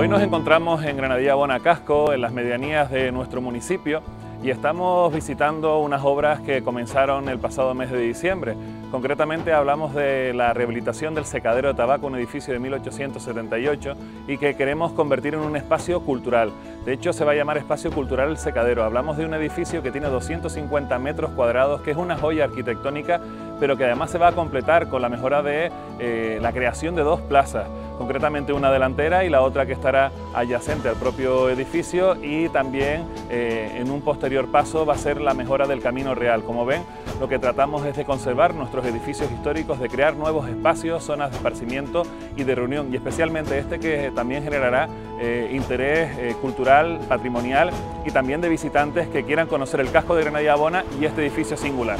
Hoy nos encontramos en Granadilla Bonacasco, en las medianías de nuestro municipio, y estamos visitando unas obras que comenzaron el pasado mes de diciembre. Concretamente hablamos de la rehabilitación del secadero de tabaco, un edificio de 1878 y que queremos convertir en un espacio cultural. De hecho se va a llamar Espacio Cultural El Secadero. Hablamos de un edificio que tiene 250 metros cuadrados, que es una joya arquitectónica, pero que además se va a completar con la mejora de eh, la creación de dos plazas concretamente una delantera y la otra que estará adyacente al propio edificio y también eh, en un posterior paso va a ser la mejora del camino real. Como ven, lo que tratamos es de conservar nuestros edificios históricos, de crear nuevos espacios, zonas de esparcimiento y de reunión, y especialmente este que también generará eh, interés eh, cultural, patrimonial y también de visitantes que quieran conocer el casco de Granadilla Bona y este edificio singular.